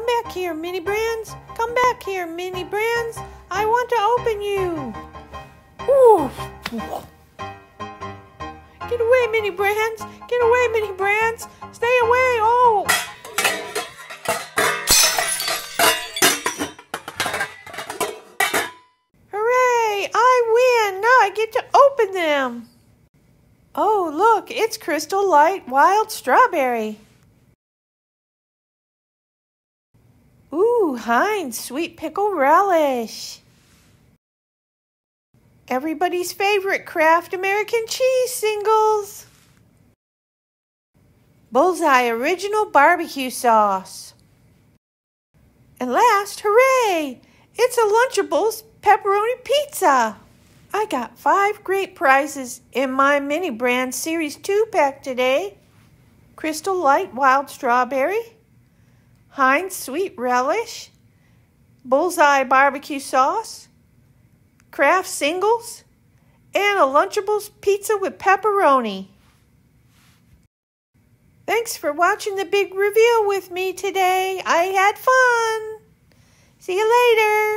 Come back here, Mini Brands. Come back here, Mini Brands. I want to open you. Ooh. Get away, Mini Brands. Get away, Mini Brands. Stay away. Oh. Hooray! I win. Now I get to open them. Oh, look, it's Crystal Light Wild Strawberry. Ooh, Heinz Sweet Pickle Relish. Everybody's favorite Kraft American Cheese singles. Bullseye Original Barbecue Sauce. And last, hooray! It's a Lunchables Pepperoni Pizza. I got five great prizes in my mini brand series 2 pack today. Crystal Light Wild Strawberry, Heinz Sweet Relish, Bullseye Barbecue Sauce, Kraft Singles, and a Lunchables Pizza with Pepperoni. Thanks for watching the big reveal with me today. I had fun. See you later.